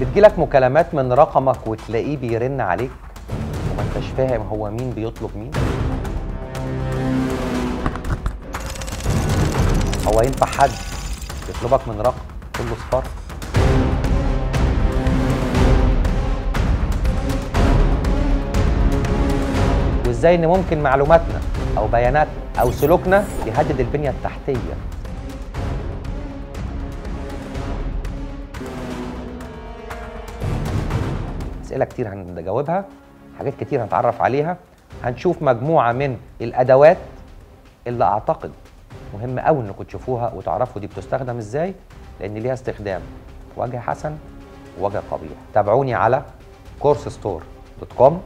بتجيلك مكالمات من رقمك وتلاقيه بيرن عليك. وما انتش فاهم هو مين بيطلب مين. هو ينفع حد يطلبك من رقم كله صفار وازاي ان ممكن معلوماتنا أو بياناتنا أو سلوكنا يهدد البنية التحتية؟ أسئلة كتير هنجاوبها حاجات كتير هنتعرف عليها. هنشوف مجموعة من الأدوات اللي أعتقد مهم قوي إنكم تشوفوها وتعرفوا دي بتستخدم إزاي لأن ليها استخدام. وجه حسن ووجه قبيح. تابعوني على Course Store dot com